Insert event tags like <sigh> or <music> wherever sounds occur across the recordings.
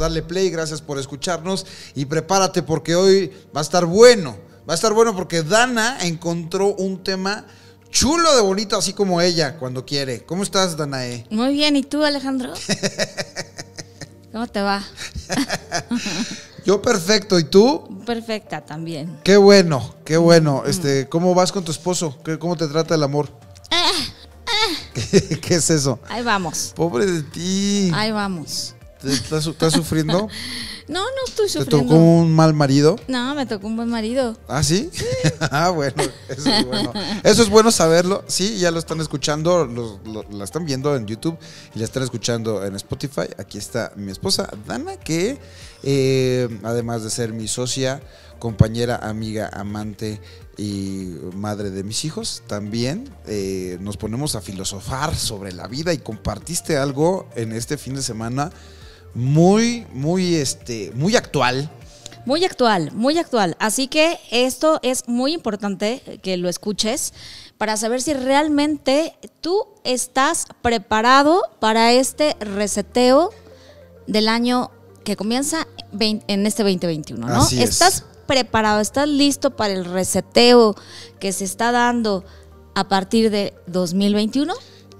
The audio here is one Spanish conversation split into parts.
darle play, gracias por escucharnos y prepárate porque hoy va a estar bueno. Va a estar bueno porque Dana encontró un tema chulo de bonito, así como ella cuando quiere. ¿Cómo estás, Danae? Muy bien, ¿y tú, Alejandro? <laughs> ¿Cómo te va? <laughs> Yo perfecto, ¿y tú? Perfecta también. Qué bueno, qué bueno. Este, ¿cómo vas con tu esposo? ¿Qué- ¿Cómo te trata el amor? <laughs> ¿Qué es eso? Ahí vamos. Pobre de ti. Ahí vamos. ¿Te- ¿Estás, estás sufriendo? <laughs> No, no estoy ¿Te sufriendo. tocó un mal marido? No, me tocó un buen marido. ¿Ah, sí? <laughs> ah, bueno, eso es bueno. Eso es bueno saberlo. Sí, ya lo están escuchando, lo, lo- la están viendo en YouTube y la están escuchando en Spotify. Aquí está mi esposa, Dana, que eh, además de ser mi socia, compañera, amiga, amante y madre de mis hijos, también eh, nos ponemos a filosofar sobre la vida y compartiste algo en este fin de semana muy, muy, este, muy actual. Muy actual, muy actual. Así que esto es muy importante que lo escuches para saber si realmente tú estás preparado para este reseteo del año que comienza vein- en este 2021, ¿no? Así es. ¿Estás preparado, estás listo para el reseteo que se está dando a partir de 2021?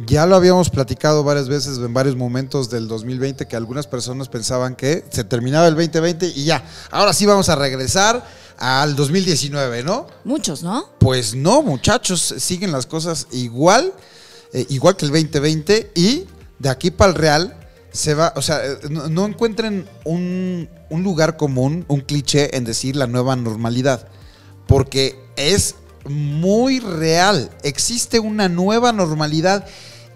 Ya lo habíamos platicado varias veces en varios momentos del 2020 que algunas personas pensaban que se terminaba el 2020 y ya, ahora sí vamos a regresar al 2019, ¿no? Muchos, ¿no? Pues no, muchachos, siguen las cosas igual, eh, igual que el 2020 y de aquí para el Real se va, o sea, eh, no, no encuentren un, un lugar común, un cliché en decir la nueva normalidad, porque es muy real, existe una nueva normalidad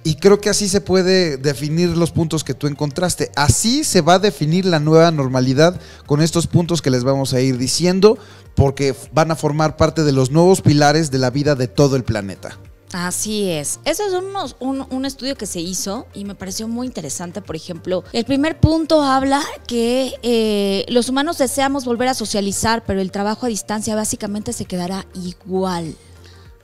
y creo que así se puede definir los puntos que tú encontraste. Así se va a definir la nueva normalidad con estos puntos que les vamos a ir diciendo, porque van a formar parte de los nuevos pilares de la vida de todo el planeta. Así es. Ese es unos- un, un estudio que se hizo y me pareció muy interesante. Por ejemplo, el primer punto habla que eh, los humanos deseamos volver a socializar, pero el trabajo a distancia básicamente se quedará igual.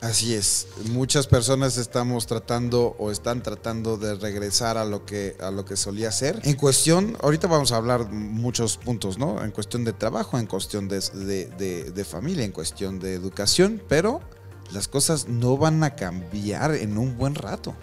Así es. Muchas personas estamos tratando o están tratando de regresar a lo que a lo que solía ser. En cuestión, ahorita vamos a hablar muchos puntos, ¿no? En cuestión de trabajo, en cuestión de, de- de- de familia, en cuestión de educación, pero las cosas no van a cambiar en un buen rato.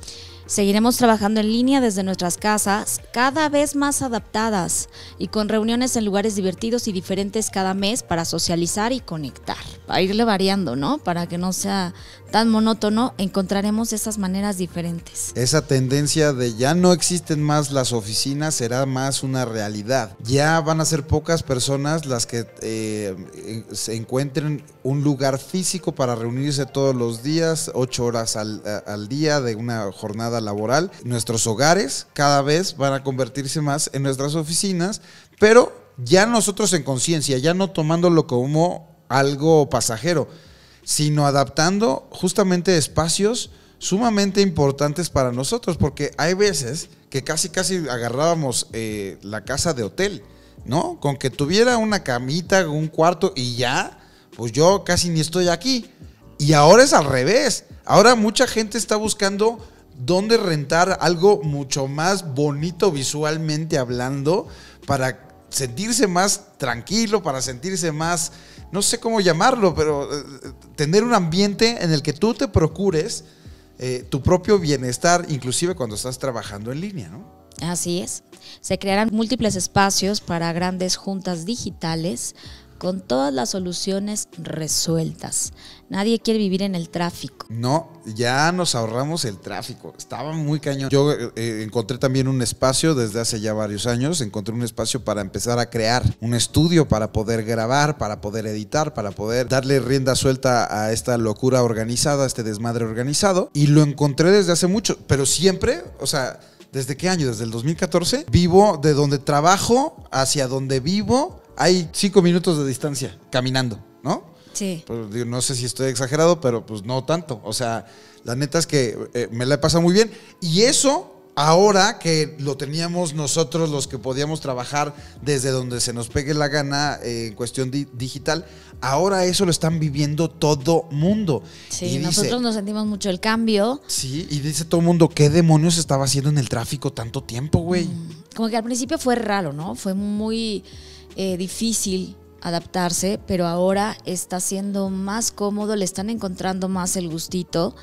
Seguiremos trabajando en línea desde nuestras casas, cada vez más adaptadas y con reuniones en lugares divertidos y diferentes cada mes para socializar y conectar. Para irle variando, ¿no? Para que no sea tan monótono, encontraremos esas maneras diferentes. Esa tendencia de ya no existen más las oficinas será más una realidad. Ya van a ser pocas personas las que eh, se encuentren un lugar físico para reunirse todos los días, ocho horas al, al día de una jornada laboral. Nuestros hogares cada vez van a convertirse más en nuestras oficinas, pero ya nosotros en conciencia, ya no tomándolo como algo pasajero sino adaptando justamente espacios sumamente importantes para nosotros, porque hay veces que casi casi agarrábamos eh, la casa de hotel, ¿no? Con que tuviera una camita, un cuarto y ya, pues yo casi ni estoy aquí. Y ahora es al revés. Ahora mucha gente está buscando dónde rentar algo mucho más bonito visualmente hablando para sentirse más tranquilo, para sentirse más, no sé cómo llamarlo, pero eh, tener un ambiente en el que tú te procures eh, tu propio bienestar, inclusive cuando estás trabajando en línea, ¿no? Así es. Se crearán múltiples espacios para grandes juntas digitales con todas las soluciones resueltas. Nadie quiere vivir en el tráfico. No, ya nos ahorramos el tráfico. Estaba muy cañón. Yo eh, eh, encontré también un espacio desde hace ya varios años. Encontré un espacio para empezar a crear un estudio para poder grabar, para poder editar, para poder darle rienda suelta a esta locura organizada, a este desmadre organizado. Y lo encontré desde hace mucho, pero siempre, o sea, ¿desde qué año? Desde el 2014. Vivo de donde trabajo hacia donde vivo. Hay cinco minutos de distancia caminando, ¿no? Sí. Pues, digo, no sé si estoy exagerado, pero pues no tanto. O sea, la neta es que eh, me la he pasado muy bien. Y eso, ahora que lo teníamos nosotros, los que podíamos trabajar desde donde se nos pegue la gana eh, en cuestión di- digital, ahora eso lo están viviendo todo mundo. Sí, y dice, nosotros nos sentimos mucho el cambio. Sí, y dice todo mundo, ¿qué demonios estaba haciendo en el tráfico tanto tiempo, güey? como que al principio fue raro, ¿no? Fue muy eh, difícil adaptarse, pero ahora está siendo más cómodo, le están encontrando más el gustito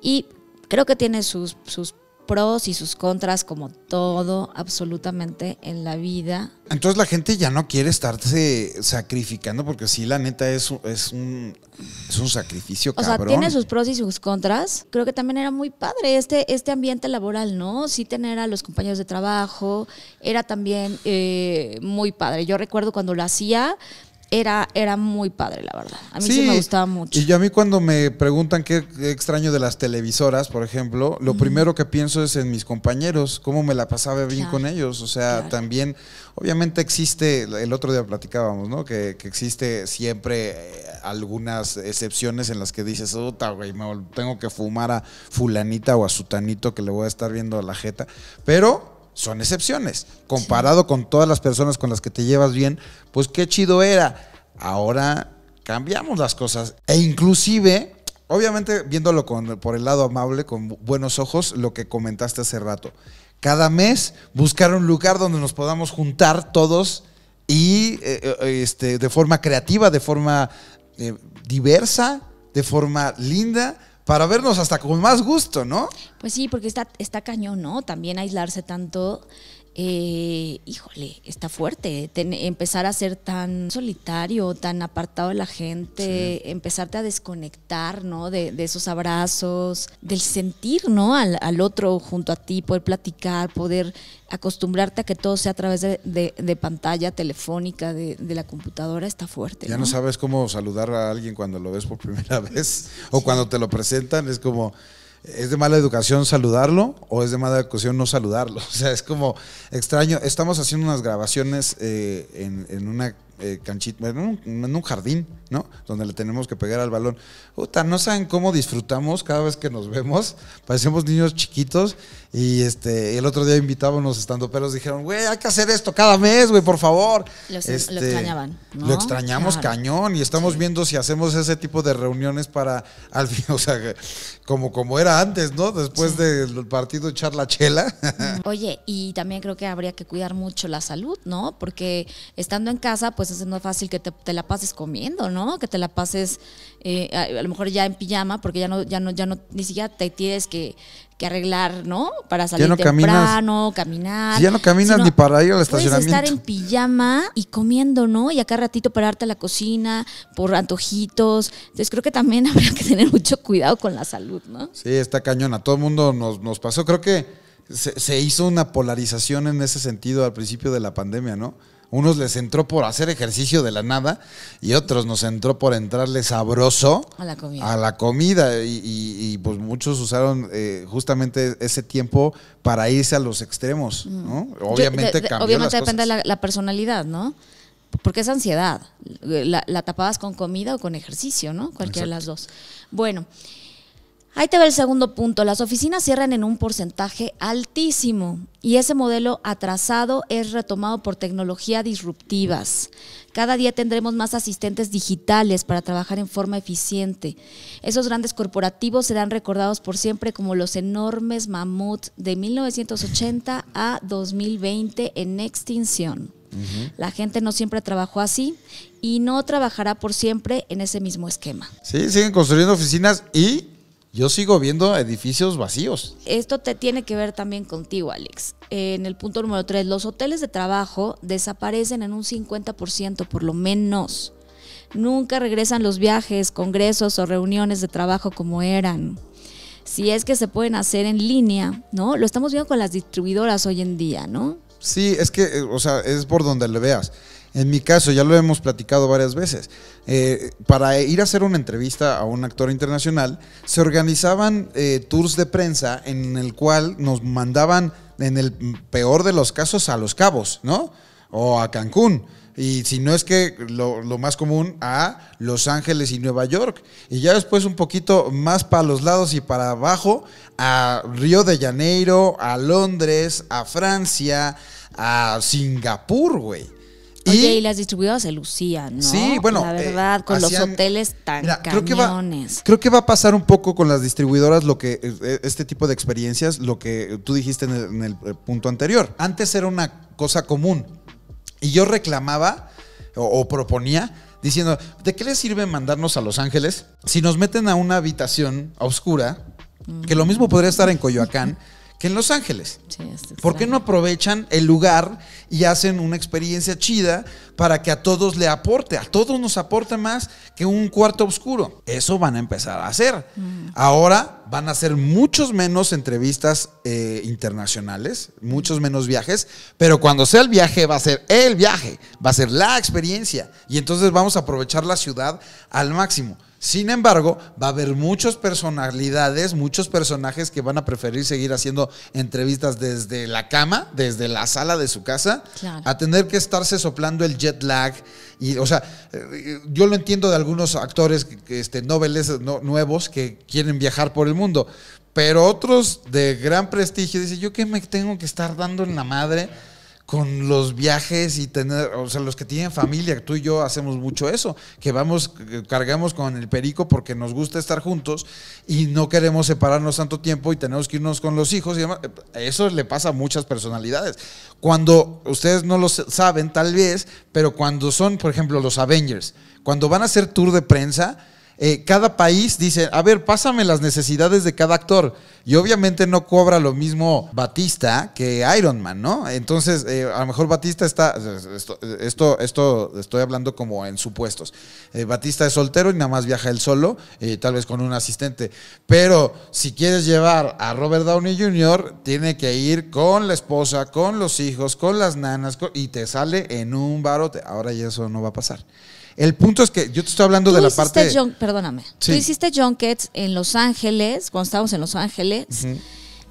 y creo que tiene sus, sus pros y sus contras como todo absolutamente en la vida. Entonces la gente ya no quiere estarse sacrificando porque sí, la neta es, es, un, es un sacrificio. O sea, tiene sus pros y sus contras. Creo que también era muy padre este, este ambiente laboral, ¿no? Sí tener a los compañeros de trabajo, era también eh, muy padre. Yo recuerdo cuando lo hacía, era, era muy padre, la verdad. A mí sí, me gustaba mucho. Y yo a mí cuando me preguntan qué, extraño de las televisoras, por ejemplo, lo primero que pienso es en mis compañeros, cómo me la pasaba bien con ellos. O sea, también, obviamente existe, el otro día platicábamos, ¿no? Que, existe siempre eh, algunas excepciones en las que dices, puta, güey, tengo que fumar a fulanita o a sutanito que le voy a estar viendo a la jeta. Pero son excepciones. Comparado con todas las personas con las que te llevas bien, pues qué chido era. Ahora cambiamos las cosas. E inclusive, obviamente viéndolo con, por el lado amable, con buenos ojos, lo que comentaste hace rato. Cada mes buscar un lugar donde nos podamos juntar todos y eh, eh, este, de forma creativa, de forma eh, diversa, de forma linda para vernos hasta con más gusto, ¿no? Pues sí, porque está, está cañón, ¿no? También aislarse tanto eh, híjole, está fuerte. empezar a ser tan solitario, tan apartado de la gente, empezarte a desconectar, ¿no? De, esos abrazos, del sentir, ¿no? Al, otro junto a ti, poder platicar, poder acostumbrarte a que todo sea a través de, pantalla telefónica, de, la computadora, está fuerte. Ya ¿no? sabes cómo saludar a alguien cuando lo ves por primera <laughs> vez o cuando te lo presentan, es como ¿Es de mala educación saludarlo o es de mala educación no saludarlo? <laughs> O sea, es como extraño. Estamos haciendo unas grabaciones eh, en, en, una eh, canchita, en un, jardín, ¿no? Donde le tenemos que pegar al balón. Puta, no saben cómo disfrutamos cada vez que nos vemos. Parecemos niños chiquitos. Y este, el otro día invitábamos estando pelos, dijeron, güey, hay que hacer esto cada mes, güey, por favor. lo este, extrañaban. Lo extrañamos cañón y estamos viendo si hacemos ese tipo de reuniones para, al fin, <laughs> o sea, como, como era antes, ¿no? Después del partido echar la chela. Oye, y también creo que habría que cuidar mucho la salud, ¿no? Porque estando en casa, pues es más fácil que te, la pases comiendo, ¿no? Que te la pases eh, a, lo mejor ya en pijama, porque ya no, ya no, ya no, ni siquiera te tienes que que arreglar, ¿no? Para salir temprano, caminar. ya no caminas ni para ir al estacionamiento. estar en pijama y comiendo, ¿no? Y acá ratito pararte a la cocina por antojitos. Entonces creo que también <laughs> habría que tener mucho cuidado con la salud, ¿no? Sí, está cañón. A todo el mundo nos, nos pasó. Creo que se, se hizo una polarización en ese sentido al principio de la pandemia, ¿no? Unos les entró por hacer ejercicio de la nada y otros nos entró por entrarle sabroso a la comida. A la comida. Y, pues muchos usaron eh, justamente ese tiempo para irse a los extremos. ¿no? Obviamente Obviamente depende de la, personalidad, ¿no? Porque es ansiedad. La, la, tapabas con comida o con ejercicio, ¿no? Cualquiera de las dos. Bueno. Ahí te va el segundo punto. Las oficinas cierran en un porcentaje altísimo y ese modelo atrasado es retomado por tecnología disruptivas. Cada día tendremos más asistentes digitales para trabajar en forma eficiente. Esos grandes corporativos serán recordados por siempre como los enormes mamuts de 1980 a 2020 en extinción. La gente no siempre trabajó así y no trabajará por siempre en ese mismo esquema. Sí, siguen construyendo oficinas y yo sigo viendo edificios vacíos. Esto te tiene que ver también contigo, Alex. En el punto número 3, los hoteles de trabajo desaparecen en un 50% por lo menos. Nunca regresan los viajes, congresos o reuniones de trabajo como eran. Si es que se pueden hacer en línea, ¿no? Lo estamos viendo con las distribuidoras hoy en día, ¿no? Sí, es que, eh, o sea, es por donde le veas. En mi caso, ya lo hemos platicado varias veces, eh, para ir a hacer una entrevista a un actor internacional, se organizaban eh, tours de prensa en el cual nos mandaban, en el peor de los casos, a Los Cabos, ¿no? O a Cancún. Y si no es que lo, lo, más común, a Los Ángeles y Nueva York. Y ya después un poquito más para los lados y para abajo, a Río de Janeiro, a Londres, a Francia, a Singapur, güey. Oye, y las distribuidoras se lucían, ¿no? Sí, bueno, La eh, verdad, con los hoteles tan Mira, creo que, va, cañones. creo que va a pasar un poco con las distribuidoras lo que eh, este tipo de experiencias, lo que tú dijiste en el, en el, eh, punto anterior. Antes era una cosa común y yo reclamaba o, o proponía diciendo, ¿de qué les sirve mandarnos a Los Ángeles si nos meten a una habitación oscura que lo mismo podría estar en Coyoacán <laughs> que en Los Ángeles? Sí, ¿Por qué no aprovechan el lugar y hacen una experiencia chida para que a todos le aporte? A todos nos aporte más que un cuarto oscuro. Eso van a empezar a hacer. Ahora van a hacer muchos menos entrevistas eh, internacionales, muchos menos viajes, pero cuando sea el viaje va a ser el viaje, va a ser la experiencia. Y entonces vamos a aprovechar la ciudad al máximo. Sin embargo, va a haber muchas personalidades, muchos personajes que van a preferir seguir haciendo entrevistas desde la cama, desde la sala de su casa, Claro. a tener que estarse soplando el jet lag. Y, o sea, eh, yo lo entiendo de algunos actores, que- que, este, noveles no- nuevos que quieren viajar por el mundo. Pero otros de gran prestigio dicen, ¿yo qué me tengo que estar dando en la madre? Con los viajes y tener, o sea, los que tienen familia, tú y yo hacemos mucho eso, que vamos, cargamos con el perico porque nos gusta estar juntos y no queremos separarnos tanto tiempo y tenemos que irnos con los hijos y demás. Eso le pasa a muchas personalidades. Cuando ustedes no lo saben, tal vez, pero cuando son, por ejemplo, los Avengers, cuando van a hacer tour de prensa, eh, cada país dice, a ver, pásame las necesidades de cada actor. Y obviamente no cobra lo mismo Batista que Iron Man, ¿no? Entonces, eh, a lo mejor Batista está, esto, esto, esto estoy hablando como en supuestos. Eh, Batista es soltero y nada más viaja él solo, eh, tal vez con un asistente. Pero si quieres llevar a Robert Downey Jr., tiene que ir con la esposa, con los hijos, con las nanas, y te sale en un barote. Ahora ya eso no va a pasar. El punto es que yo te estoy hablando de la parte... perdóname. Sí. Tú hiciste junkets en Los Ángeles, cuando estábamos en Los Ángeles.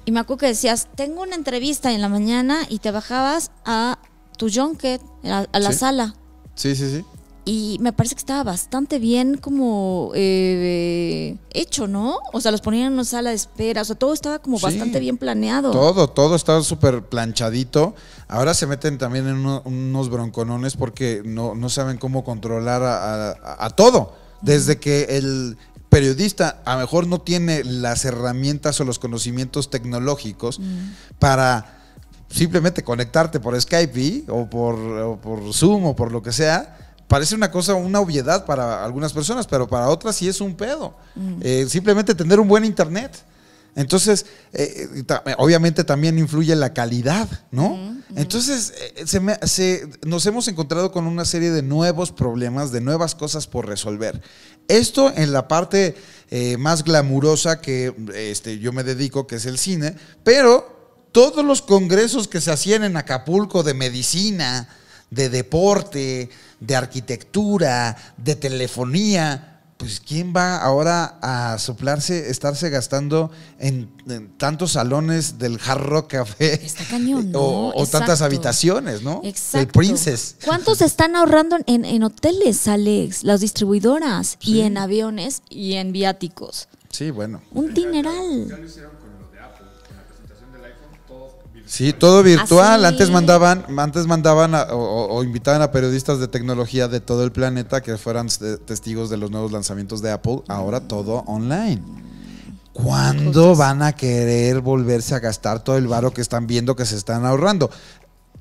Y me acuerdo que decías, tengo una entrevista en la mañana y te bajabas a tu junket, a, a la Sí. sala. Sí, sí, sí. Y me parece que estaba bastante bien como eh, hecho, ¿no? O sea, los ponían en una sala de espera. O sea, todo estaba como Sí. bastante bien planeado. Todo, todo está súper planchadito. Ahora se meten también en uno- unos bronconones porque no, no saben cómo controlar a, a- a todo. Desde que el periodista a lo mejor no tiene las herramientas o los conocimientos tecnológicos para simplemente conectarte por Skype o por, o por Zoom o por lo que sea. Parece una cosa, una obviedad para algunas personas, pero para otras sí es un pedo. Eh, simplemente tener un buen internet. Entonces, eh, eh, obviamente también influye la calidad, ¿no? Entonces, eh, se me- se- nos hemos encontrado con una serie de nuevos problemas, de nuevas cosas por resolver. Esto en la parte más glamurosa que este, yo me dedico, que es el cine, pero todos los congresos que se hacían en Acapulco de medicina, de deporte, de arquitectura, de telefonía, pues ¿quién va ahora a soplarse, estarse gastando en, en tantos salones del Hard Rock Café? Está cañón, <laughs> ¿no? O, o tantas habitaciones, ¿no? Exacto. El Princess. ¿Cuántos están ahorrando en, en hoteles, Alex? Las distribuidoras. Y en aviones y en viáticos. Sí, bueno. Un dineral. Sí, todo virtual. Así. Antes mandaban, antes mandaban a- o, invitaban a periodistas de tecnología de todo el planeta que fueran testigos de los nuevos lanzamientos de Apple. Ahora todo online. ¿Cuándo van a querer volverse a gastar todo el varo que están viendo que se están ahorrando?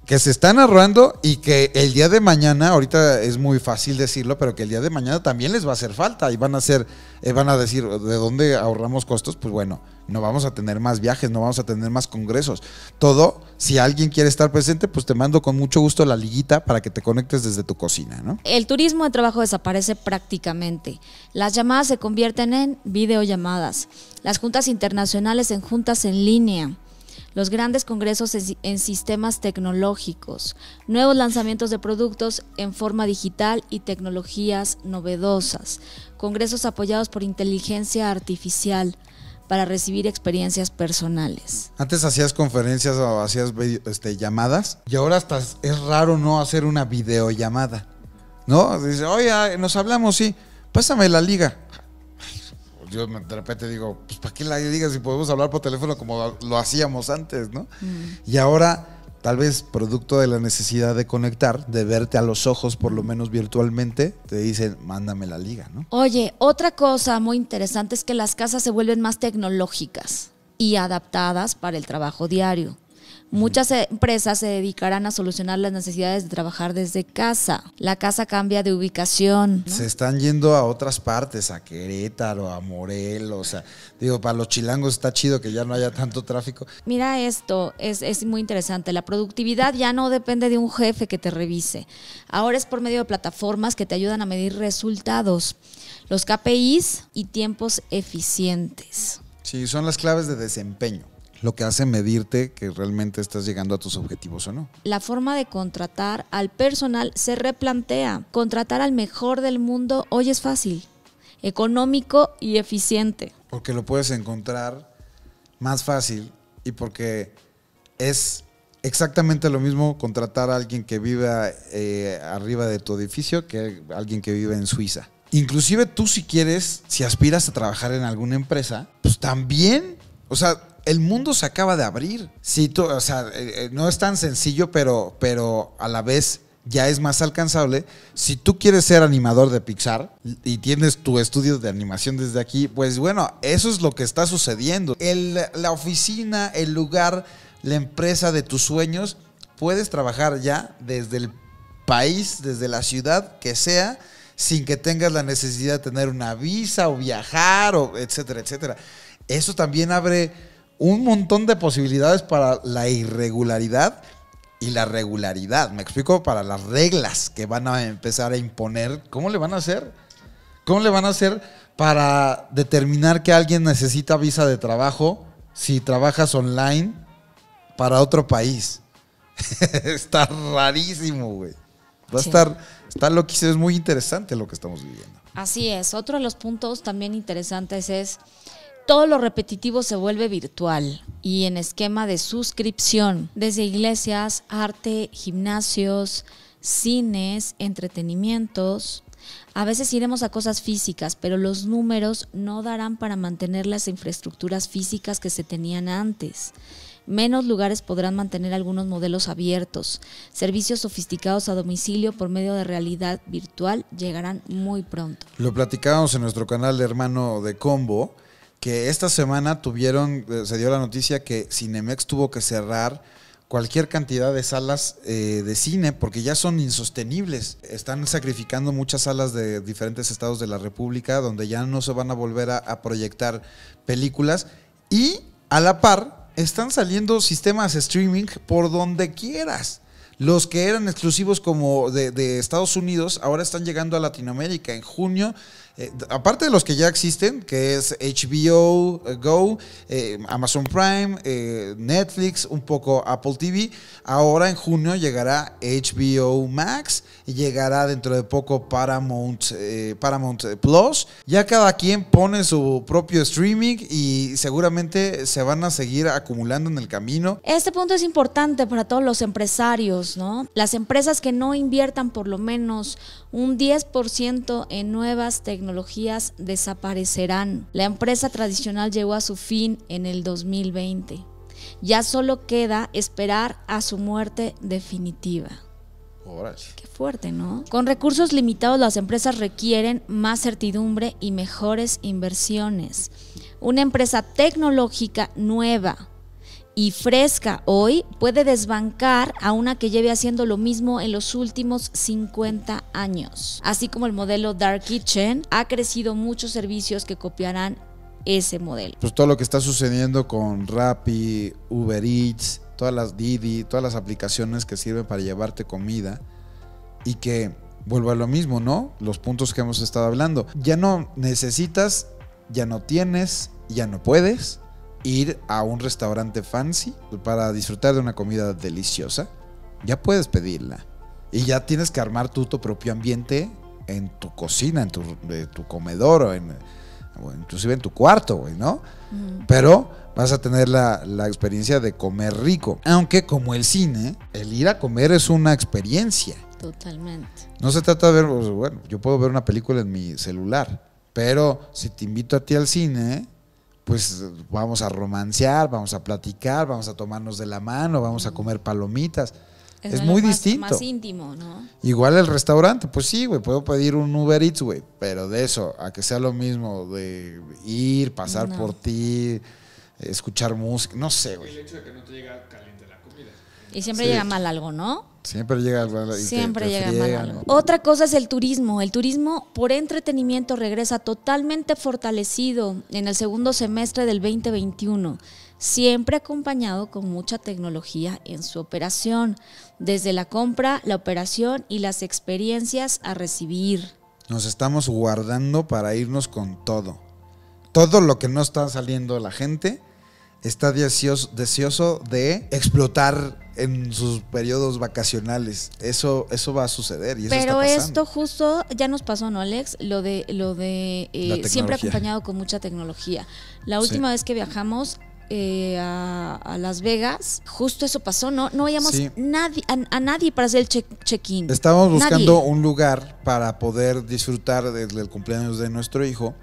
Que se están ahorrando y que el día de mañana, ahorita es muy fácil decirlo, pero que el día de mañana también les va a hacer falta y van a hacer, eh, van a decir, ¿de dónde ahorramos costos? Pues bueno, no vamos a tener más viajes, no vamos a tener más congresos. Todo, si alguien quiere estar presente, pues te mando con mucho gusto la liguita para que te conectes desde tu cocina, ¿no? El turismo de trabajo desaparece prácticamente. Las llamadas se convierten en videollamadas. Las juntas internacionales en juntas en línea. Los grandes congresos en, si- en sistemas tecnológicos. Nuevos lanzamientos de productos en forma digital y tecnologías novedosas. Congresos apoyados por inteligencia artificial para recibir experiencias personales. Antes hacías conferencias o hacías este, llamadas y ahora hasta es- es raro no hacer una videollamada. ¿No? Dice, oye, nos hablamos, sí, pásame la liga. Yo de repente digo, pues ¿para qué la liga si podemos hablar por teléfono como lo hacíamos antes, ¿no? Y ahora tal vez producto de la necesidad de conectar, de verte a los ojos por lo menos virtualmente, te dicen, mándame la liga, ¿no? Oye, otra cosa muy interesante es que las casas se vuelven más tecnológicas y adaptadas para el trabajo diario. Muchas empresas se dedicarán a solucionar las necesidades de trabajar desde casa. La casa cambia de ubicación. Se están yendo a otras partes, a Querétaro, a Morelos. O sea, digo, para los chilangos está chido que ya no haya tanto tráfico. Mira esto, es, es muy interesante. La productividad ya no depende de un jefe que te revise. Ahora es por medio de plataformas que te ayudan a medir resultados, los KPIs y tiempos eficientes. Sí, son las claves de desempeño lo que hace medirte que realmente estás llegando a tus objetivos o no. La forma de contratar al personal se replantea. Contratar al mejor del mundo hoy es fácil, económico y eficiente. Porque lo puedes encontrar más fácil y porque es exactamente lo mismo contratar a alguien que viva eh, arriba de tu edificio que alguien que vive en Suiza. Inclusive tú si quieres, si aspiras a trabajar en alguna empresa, pues también, o sea, el mundo se acaba de abrir. Eh, eh, no es tan sencillo, pero, pero a la vez ya es más alcanzable. Si tú quieres ser animador de Pixar y tienes tu estudio de animación desde aquí, pues bueno, eso es lo que está sucediendo. La oficina, el lugar, la empresa de tus sueños, puedes trabajar ya desde el país, desde la ciudad que sea, sin que tengas la necesidad de tener una visa o viajar, o etcétera, etcétera. Eso también abre un montón de posibilidades para la irregularidad y la regularidad. Me explico para las reglas que van a empezar a imponer. ¿Cómo le van a hacer? ¿Cómo le van a hacer para determinar que alguien necesita visa de trabajo si trabajas online para otro país? <laughs> está rarísimo, güey. Va a estar, está loquísimo, es muy interesante lo que estamos viviendo. Así es. Otro de los puntos también interesantes es todo lo repetitivo se vuelve virtual y en esquema de suscripción, desde iglesias, arte, gimnasios, cines, entretenimientos. A veces iremos a cosas físicas, pero los números no darán para mantener las infraestructuras físicas que se tenían antes. Menos lugares podrán mantener algunos modelos abiertos. Servicios sofisticados a domicilio por medio de realidad virtual llegarán muy pronto. Lo platicábamos en nuestro canal de hermano de Combo que esta semana tuvieron, eh, se dio la noticia que Cinemex tuvo que cerrar cualquier cantidad de salas eh, de cine porque ya son insostenibles. Están sacrificando muchas salas de diferentes estados de la República donde ya no se van a volver a, proyectar películas y a la par están saliendo sistemas streaming por donde quieras. Los que eran exclusivos como de, de Estados Unidos ahora están llegando a Latinoamérica. En junio eh, aparte de los que ya existen, que es HBO eh, Go, eh, Amazon Prime, Netflix, un poco Apple TV, ahora en junio llegará HBO Max llegará dentro de poco Paramount, Paramount Plus. Ya cada quien pone su propio streaming y seguramente se van a seguir acumulando en el camino. Este punto es importante para todos los empresarios, ¿no? Las empresas que no inviertan por lo menos un 10% en nuevas tecnologías tecnologías desaparecerán. La empresa tradicional llegó a su fin en el 2020. Ya solo queda esperar a su muerte definitiva. Qué fuerte, ¿no? Con recursos limitados las empresas requieren más certidumbre y mejores inversiones. Una empresa tecnológica nueva y fresca hoy puede desbancar a una que lleve haciendo lo mismo en los últimos 50 años. Así como el modelo Dark Kitchen, ha crecido muchos servicios que copiarán ese modelo. Pues todo lo que está sucediendo con Rappi, Uber Eats, todas las Didi, todas las aplicaciones que sirven para llevarte comida y que vuelvo a lo mismo, ¿no? Los puntos que hemos estado hablando. Ya no necesitas, ya no tienes, ya no puedes ir a un restaurante fancy para disfrutar de una comida deliciosa, ya puedes pedirla. Y ya tienes que armar tú tu propio ambiente en tu cocina, en tu, comedor o, en, inclusive en tu cuarto, ¿no? Pero vas a tener la, la, experiencia de comer rico. Aunque como el cine, el ir a comer es una experiencia. Totalmente. No se trata de ver, bueno, yo puedo ver una película en mi celular, pero si te invito a ti al cine, pues vamos a romancear, vamos a platicar, vamos a tomarnos de la mano, vamos a comer palomitas. Es, muy más, distinto. Más íntimo, ¿no? Igual el restaurante, pues sí, güey, puedo pedir un Uber Eats, güey, pero de eso, a que sea lo mismo, de ir, pasar No. por ti, escuchar música, no sé, güey. El hecho de que no te llega caliente. Y siempre Sí. llega mal algo, ¿no? Siempre llega te- Siempre te llega mal algo. Otra cosa es el turismo. El turismo por entretenimiento regresa totalmente fortalecido en el segundo semestre del 2021, siempre acompañado con mucha tecnología en su operación, desde la compra, la operación y las experiencias a recibir. Nos estamos guardando para irnos con todo. Todo lo que no está saliendo la gente está deseoso, deseoso de explotar en sus periodos vacacionales. Eso, eso va a suceder y eso Pero está esto justo ya nos pasó, ¿no, Alex? Lo de, lo de eh, siempre acompañado con mucha tecnología. La Sí. última vez que viajamos eh, a, a Las Vegas, justo eso pasó, ¿no? No veíamos Sí. nadie, a, a nadie para hacer el check- check-in. Estábamos buscando Nadie. un lugar para poder disfrutar del, del cumpleaños de nuestro hijo.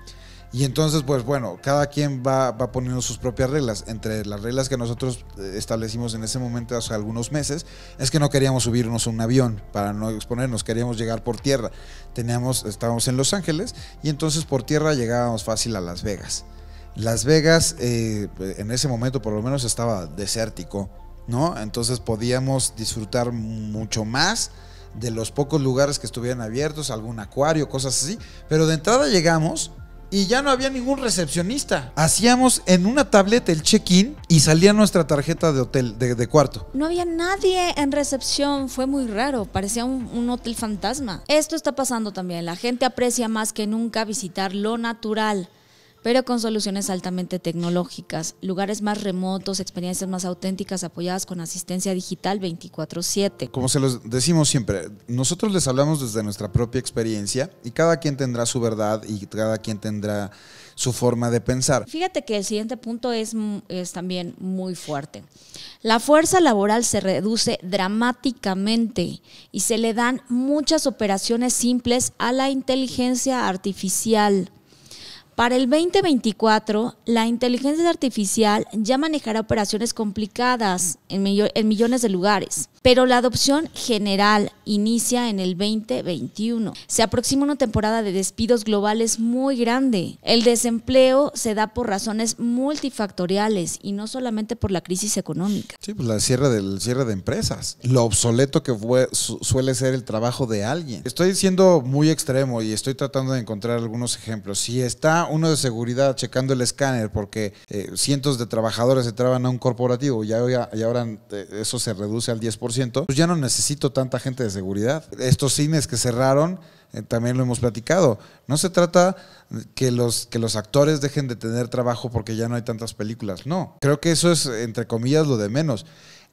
Y entonces, pues bueno, cada quien va, va poniendo sus propias reglas. Entre las reglas que nosotros eh, establecimos en ese momento, hace algunos meses, es que no queríamos subirnos a un avión para no exponernos, queríamos llegar por tierra. Teníamos, estábamos en Los Ángeles y entonces por tierra llegábamos fácil a Las Vegas. Las Vegas eh, en ese momento por lo menos estaba desértico, ¿no? Entonces podíamos disfrutar mucho más de los pocos lugares que estuvieran abiertos, algún acuario, cosas así. Pero de entrada llegamos y ya no había ningún recepcionista. Hacíamos en una tableta el check-in y salía nuestra tarjeta de hotel, de, de cuarto. No había nadie en recepción, fue muy raro, parecía un, un hotel fantasma. Esto está pasando también, la gente aprecia más que nunca visitar lo natural, pero con soluciones altamente tecnológicas, lugares más remotos, experiencias más auténticas apoyadas con asistencia digital 24/7. Como se los decimos siempre, nosotros les hablamos desde nuestra propia experiencia y cada quien tendrá su verdad y cada quien tendrá su forma de pensar. Fíjate que el siguiente punto es, m- es también muy fuerte. La fuerza laboral se reduce dramáticamente y se le dan muchas operaciones simples a la inteligencia artificial. Para el 2024, la inteligencia artificial ya manejará operaciones complicadas en, millo- en millones de lugares, pero la adopción general inicia en el 2021. Se aproxima una temporada de despidos globales muy grande. El desempleo se da por razones multifactoriales y no solamente por la crisis económica. Sí, pues la cierre del cierre de empresas. Lo obsoleto que suele ser el trabajo de alguien. Estoy siendo muy extremo y estoy tratando de encontrar algunos ejemplos. Si está uno de seguridad checando el escáner porque eh, cientos de trabajadores entraban a un corporativo y ahora, y ahora eh, eso se reduce al 10%, pues ya no necesito tanta gente de seguridad. Estos cines que cerraron, eh, también lo hemos platicado. No se trata que los, que los actores dejen de tener trabajo porque ya no hay tantas películas. No, creo que eso es, entre comillas, lo de menos.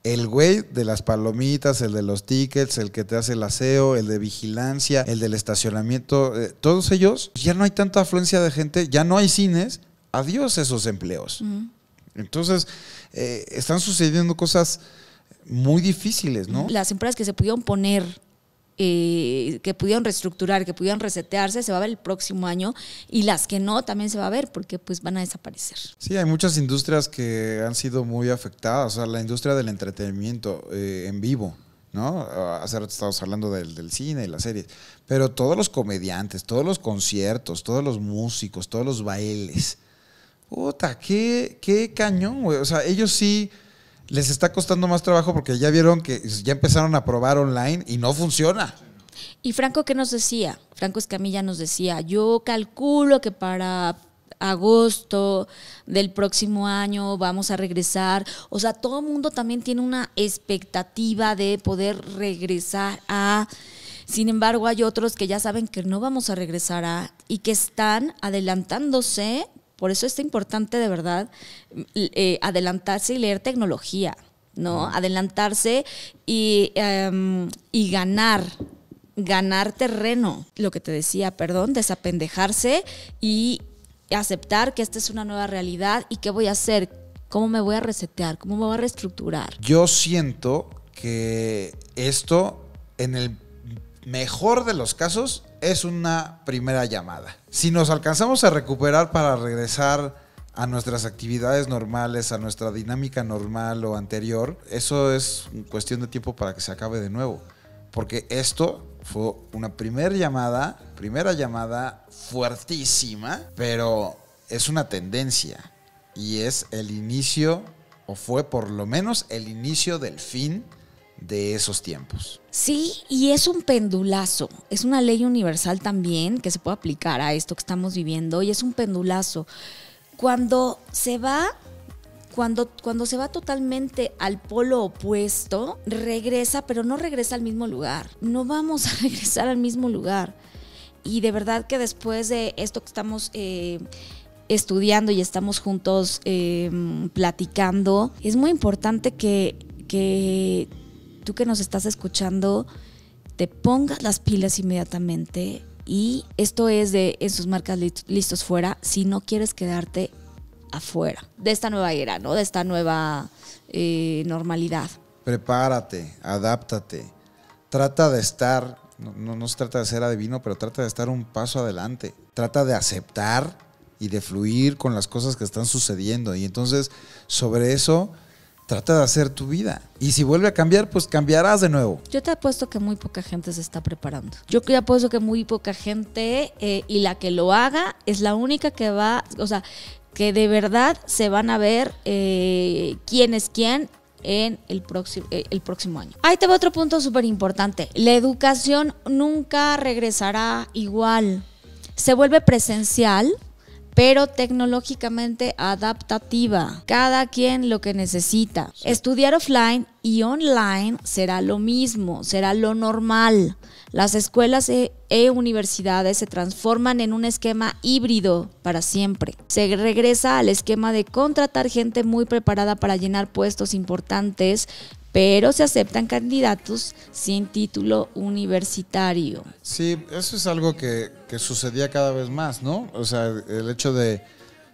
El güey de las palomitas, el de los tickets, el que te hace el aseo, el de vigilancia, el del estacionamiento, eh, todos ellos, ya no hay tanta afluencia de gente, ya no hay cines, adiós esos empleos. Entonces, eh, están sucediendo cosas muy difíciles, ¿no? Las empresas que se pudieron poner, eh, que pudieron reestructurar, que pudieron resetearse, se va a ver el próximo año y las que no también se va a ver porque pues van a desaparecer. Sí, hay muchas industrias que han sido muy afectadas. O sea, la industria del entretenimiento eh, en vivo, ¿no? Hace rato estábamos hablando del, del cine y las series. Pero todos los comediantes, todos los conciertos, todos los músicos, todos los bailes. Puta, qué, qué cañón, güey. O sea, ellos sí les está costando más trabajo porque ya vieron que ya empezaron a probar online y no funciona. Y Franco, ¿qué nos decía? Franco Escamilla nos decía, yo calculo que para agosto del próximo año vamos a regresar. O sea, todo el mundo también tiene una expectativa de poder regresar a... Sin embargo, hay otros que ya saben que no vamos a regresar a y que están adelantándose. Por eso es importante de verdad eh, adelantarse y leer tecnología, ¿no? Adelantarse y, em, y ganar ganar terreno, lo que te decía, perdón, desapendejarse y aceptar que esta es una nueva realidad y qué voy a hacer, cómo me voy a resetear, cómo me voy a reestructurar. Yo siento que esto, en el mejor de los casos, es una primera llamada. Si nos alcanzamos a recuperar para regresar a nuestras actividades normales, a nuestra dinámica normal o anterior, eso es cuestión de tiempo para que se acabe de nuevo. Porque esto fue una primera llamada, primera llamada fuertísima, pero es una tendencia y es el inicio, o fue por lo menos el inicio del fin de esos tiempos. Sí, y es un pendulazo, es una ley universal también que se puede aplicar a esto que estamos viviendo y es un pendulazo. Cuando se va cuando, cuando se va totalmente al polo opuesto, regresa, pero no regresa al mismo lugar. No vamos a <laughs> regresar al mismo lugar. Y de verdad que después de esto que estamos eh, estudiando y estamos juntos eh, platicando, es muy importante que, que que nos estás escuchando te pongas las pilas inmediatamente. Y esto es de en sus marcas listos fuera, si no quieres quedarte afuera de esta nueva era, ¿no? De esta nueva eh, normalidad. Prepárate, adáptate, trata de estar, no, se trata de ser adivino, pero trata de estar un paso adelante, trata de aceptar y de fluir con las cosas que están sucediendo. Y entonces, sobre eso, trata de hacer tu vida. Y si vuelve a cambiar, pues cambiarás de nuevo. Yo te apuesto que muy poca gente se está preparando. Yo te apuesto que muy poca gente eh, y la que lo haga es la única que va, o sea, que de verdad se van a ver eh, quién es quién en el próximo, eh, el próximo año. Ahí te va otro punto súper importante. La educación nunca regresará igual. Se vuelve presencial, pero tecnológicamente adaptativa. Cada quien lo que necesita. Estudiar offline y online será lo mismo, será lo normal. Las escuelas e, e, universidades se transforman en un esquema híbrido para siempre. Se regresa al esquema de contratar gente muy preparada para llenar puestos importantes, pero se aceptan candidatos sin título universitario. Sí, eso es algo que, que sucedía cada vez más, ¿no? O sea, el hecho de...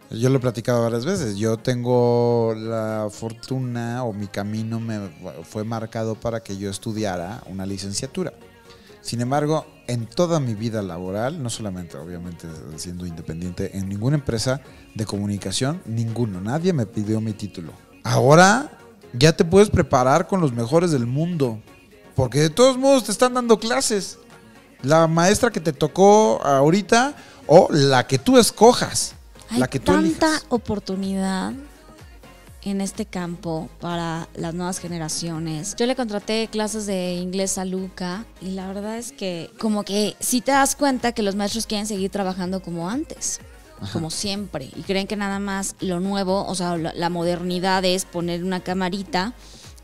Yo lo he platicado varias veces. Yo tengo la fortuna o mi camino me fue marcado para que yo estudiara una licenciatura. Sin embargo, en toda mi vida laboral, no solamente obviamente siendo independiente, en ninguna empresa de comunicación, ninguno, nadie me pidió mi título. Ahora ya te puedes preparar con los mejores del mundo, porque de todos modos te están dando clases. La maestra que te tocó ahorita o la que tú escojas. Hay la que tú tanta oportunidad en este campo para las nuevas generaciones. Yo le contraté clases de inglés a Luca y la verdad es que como que si te das cuenta que los maestros quieren seguir trabajando como antes. Como siempre, y creen que nada más lo nuevo, o sea, la, modernidad es poner una camarita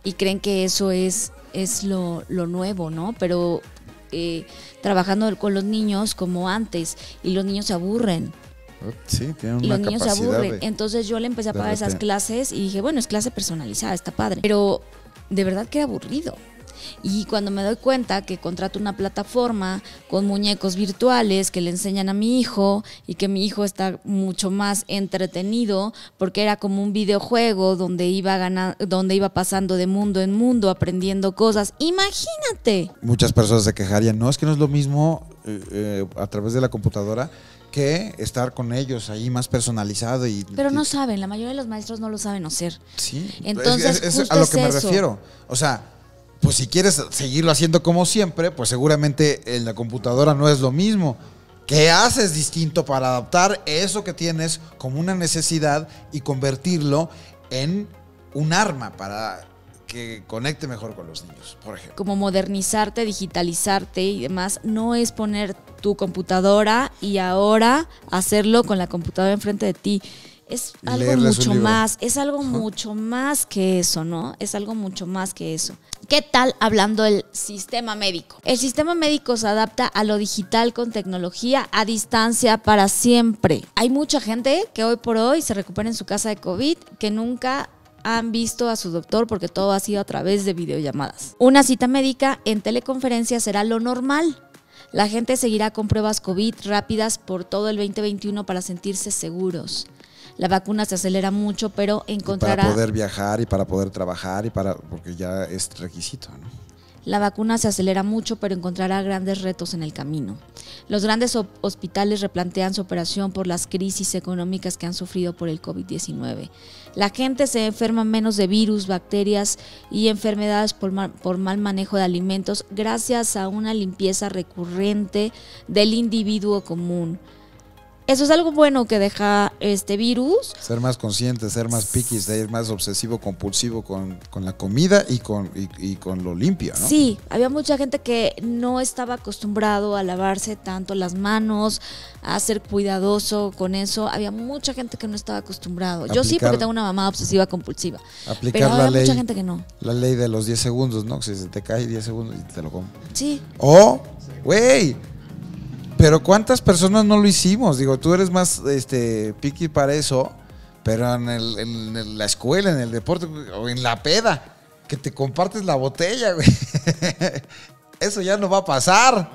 y creen que eso es, es lo, lo nuevo, ¿no? Pero eh, trabajando con los niños como antes y los niños se aburren Sí, tiene una y los niños se aburren. Entonces yo le empecé a pagar esas clases y dije, bueno, es clase personalizada, está padre. Pero de verdad que aburrido. Y cuando me doy cuenta que contrato una plataforma con muñecos virtuales que le enseñan a mi hijo y que mi hijo está mucho más entretenido porque era como un videojuego donde iba ganar, donde iba pasando de mundo en mundo aprendiendo cosas. Imagínate. Muchas personas se quejarían, no es que no es lo mismo eh, eh, a través de la computadora que estar con ellos ahí más personalizado y pero no saben la mayoría de los maestros no lo saben hacer sí entonces es, a lo que me refiero o sea pues si quieres seguirlo haciendo como siempre pues seguramente en la computadora no es lo mismo ¿Qué haces distinto para adaptar eso que tienes como una necesidad y convertirlo en un arma para que conecte mejor con los niños, por ejemplo. Como modernizarte, digitalizarte y demás, no es poner tu computadora y ahora hacerlo con la computadora enfrente de ti. Es algo mucho más, es algo mucho más que eso, ¿no? Es algo mucho más que eso. ¿Qué tal hablando del sistema médico? El sistema médico se adapta a lo digital con tecnología a distancia para siempre. Hay mucha gente que hoy por hoy se recupera en su casa de COVID que nunca han visto a su doctor porque todo ha sido a través de videollamadas. Una cita médica en teleconferencia será lo normal. La gente seguirá con pruebas COVID rápidas por todo el 2021 para sentirse seguros. La vacuna se acelera mucho, pero encontrará... para poder viajar y para poder trabajar y para... porque ya es requisito, ¿no? La vacuna se acelera mucho, pero encontrará grandes retos en el camino. Los grandes ho- hospitales replantean su operación por las crisis económicas que han sufrido por el COVID-19. La gente se enferma menos de virus, bacterias y enfermedades por mal, por mal manejo de alimentos gracias a una limpieza recurrente del individuo común. Eso es algo bueno que deja este virus, Ser más consciente, ser más picky, ser más obsesivo, compulsivo con, con la comida y con, y, y con lo limpio, ¿no? Sí, había mucha gente que no estaba acostumbrado a lavarse tanto las manos, a ser cuidadoso con eso. Había mucha gente que no estaba acostumbrado. Yo sí, porque tengo una mamá obsesiva compulsiva. Aplicar Pero la había ley, mucha gente que no. la ley de los 10 segundos, ¿no? Que si se te cae 10 segundos y te lo como. Sí, O, güey, pero ¿cuántas personas no lo hicimos? Digo, tú eres más este picky para eso, pero en, el- en la escuela, en el deporte o en la peda, que te compartes la botella, güey. <laughs> Eso ya no va a pasar.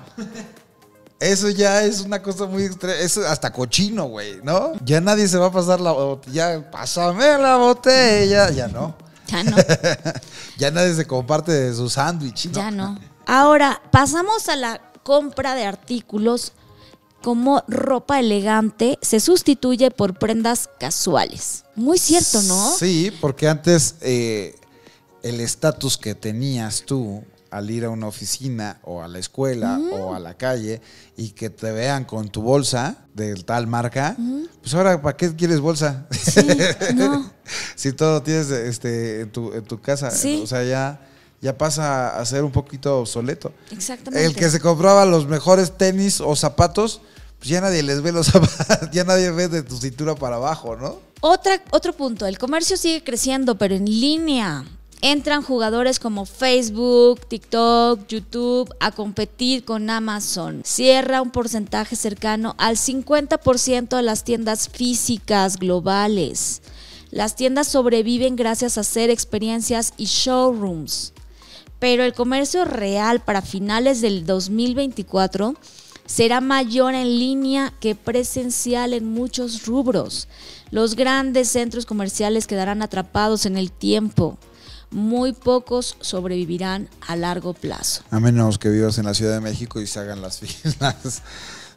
Eso ya es una cosa muy extrema. Eso hasta cochino, güey, ¿no? Ya nadie se va a pasar la botella. Pásame la botella. Ya no. <laughs> ya no, <laughs> Ya nadie se comparte de su sándwich. ¿no? ya no. Ahora, pasamos a la compra de artículos como ropa elegante se sustituye por prendas casuales. Muy cierto, ¿no? Sí, porque antes eh, el estatus que tenías tú al ir a una oficina o a la escuela o a la calle y que te vean con tu bolsa de tal marca, pues ahora ¿para qué quieres bolsa? Sí, no. <laughs> si todo tienes este en tu, en tu casa, Sí. o sea, ya ya pasa a ser un poquito obsoleto. Exactamente. El que se compraba los mejores tenis o zapatos, pues ya nadie les ve los <laughs> zapatos, ya nadie ve de tu cintura para abajo, ¿no? Otra, otro punto, el comercio sigue creciendo, pero en línea. Entran jugadores como Facebook, TikTok, YouTube a competir con Amazon. Cierra un porcentaje cercano al 50% de las tiendas físicas globales. Las tiendas sobreviven gracias a hacer experiencias y showrooms. Pero el comercio real para finales del 2024 será mayor en línea que presencial en muchos rubros. Los grandes centros comerciales quedarán atrapados en el tiempo. Muy pocos sobrevivirán a largo plazo. A menos que vivas en la Ciudad de México y se hagan las <laughs> filas.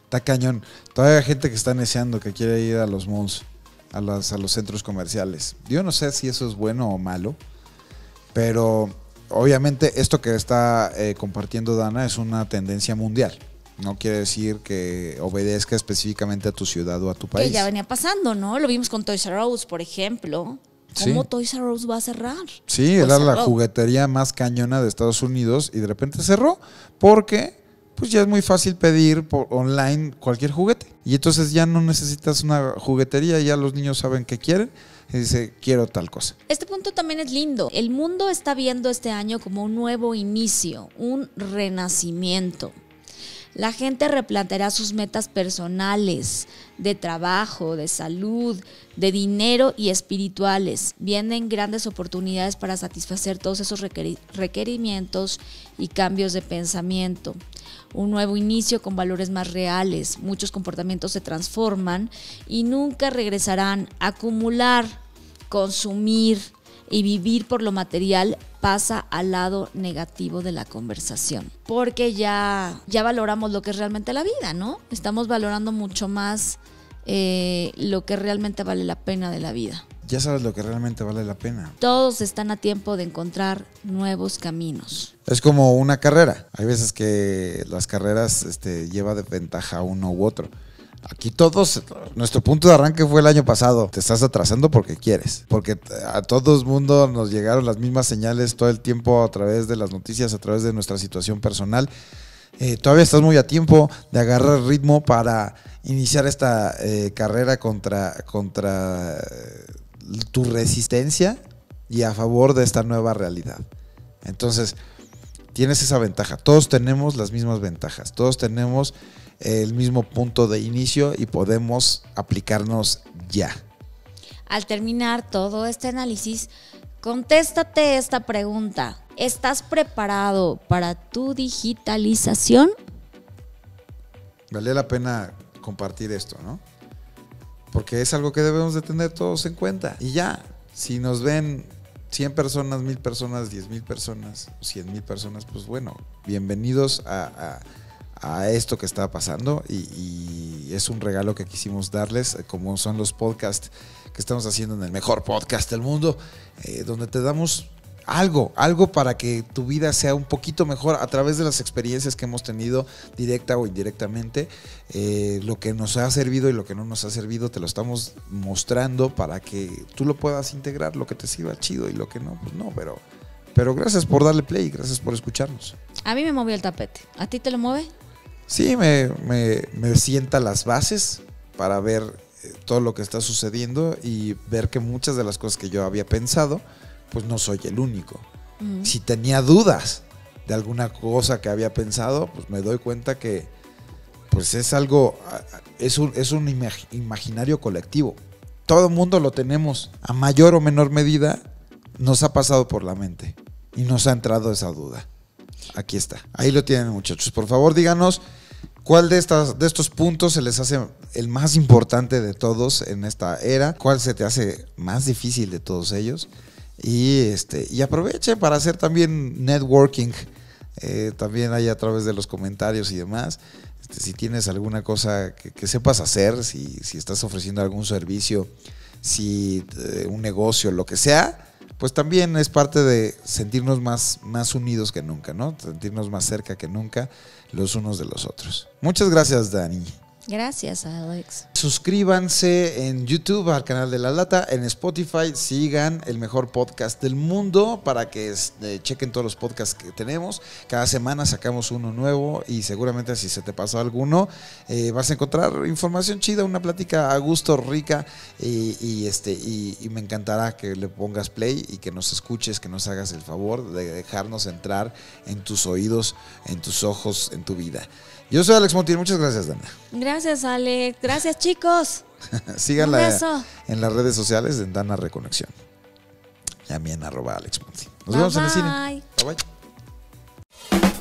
Está cañón. Todavía hay gente que está deseando que quiere ir a los malls, a, las, a los centros comerciales. Yo no sé si eso es bueno o malo, pero obviamente esto que está eh, compartiendo Dana es una tendencia mundial. No quiere decir que obedezca específicamente a tu ciudad o a tu país. Que ya venía pasando, ¿no? Lo vimos con Toys R Us, por ejemplo. ¿Cómo Sí. Toys R Us va a cerrar? Sí, Pues era la juguetería más cañona de Estados Unidos y de repente cerró porque pues ya es muy fácil pedir por online cualquier juguete. Y entonces ya no necesitas una juguetería, ya los niños saben qué quieren y dice, quiero tal cosa. Este punto también es lindo. El mundo está viendo este año como un nuevo inicio, un renacimiento. La gente replanteará sus metas personales, de trabajo, de salud, de dinero y espirituales. Vienen grandes oportunidades para satisfacer todos esos requeri- requerimientos y cambios de pensamiento. Un nuevo inicio con valores más reales. Muchos comportamientos se transforman y nunca regresarán. Acumular, consumir y vivir por lo material pasa al lado negativo de la conversación. Porque ya, ya valoramos lo que es realmente la vida, ¿no? Estamos valorando mucho más eh, lo que realmente vale la pena de la vida. Ya sabes lo que realmente vale la pena. Todos están a tiempo de encontrar nuevos caminos. Es como una carrera. Hay veces que las carreras este, lleva de ventaja a uno u otro. Aquí todos, nuestro punto de arranque fue el año pasado. Te estás atrasando porque quieres. Porque a todo el mundo nos llegaron las mismas señales todo el tiempo a través de las noticias, a través de nuestra situación personal. Eh, todavía estás muy a tiempo de agarrar ritmo para iniciar esta eh, carrera contra, contra eh, tu resistencia y a favor de esta nueva realidad. Entonces, tienes esa ventaja. Todos tenemos las mismas ventajas. Todos tenemos el mismo punto de inicio y podemos aplicarnos ya. Al terminar todo este análisis, contéstate esta pregunta. ¿Estás preparado para tu digitalización? Vale la pena compartir esto, ¿no? Porque es algo que debemos de tener todos en cuenta. Y ya, si nos ven 100 personas, 1000 personas, 10 mil personas, 100 mil personas, pues bueno, bienvenidos a, a- a esto que está pasando y, es un regalo que quisimos darles, eh, como son los podcasts que estamos haciendo en el mejor podcast del mundo, eh, donde te damos algo, algo para que tu vida sea un poquito mejor a través de las experiencias que hemos tenido directa o indirectamente. Eh, lo que nos ha servido y lo que no nos ha servido te lo estamos mostrando para que tú lo puedas integrar, lo que te sirva chido y lo que no, pues no, pero, pero gracias por darle play, gracias por escucharnos. A mí me movió el tapete. ¿A ti te lo mueve? Sí, me, me, me sienta las bases para ver eh, todo lo que está sucediendo y ver que muchas de las cosas que yo había pensado, pues no soy el único. Si tenía dudas de alguna cosa que había pensado, pues me doy cuenta que pues es algo, es un, es un imag- imaginario colectivo. Todo el mundo lo tenemos, a mayor o menor medida, nos ha pasado por la mente y nos ha entrado esa duda. Aquí está. Ahí lo tienen, muchachos. Por favor, díganos cuál de, estas, de estos puntos se les hace el más importante de todos en esta era, cuál se te hace más difícil de todos ellos. Y, este, y aprovechen para hacer también networking, eh, también ahí a través de los comentarios y demás. Este, si tienes alguna cosa que, sepas hacer, si, si estás ofreciendo algún servicio, si eh, un negocio, lo que sea, pues también es parte de sentirnos más, más unidos que nunca, ¿no? Sentirnos más cerca que nunca los unos de los otros. Muchas gracias, Dani. Gracias, Alex. Suscríbanse en YouTube al canal de La Lata, en Spotify sigan el mejor podcast del mundo para que este, chequen todos los podcasts que tenemos. Cada semana sacamos uno nuevo y seguramente si se te pasó alguno eh, vas a encontrar información chida, una plática a gusto, rica y, este, y me encantará que le pongas play y que nos escuches, que nos hagas el favor de dejarnos entrar en tus oídos, en tus ojos, en tu vida. Yo soy Alex Montiel. Muchas gracias, Dana. Gracias, Alex. Gracias, chicos. <laughs> Síganla en las redes sociales de Dana Reconexión. Y a mí en arroba Alex Montiel. Nos vemos en el cine. Bye bye.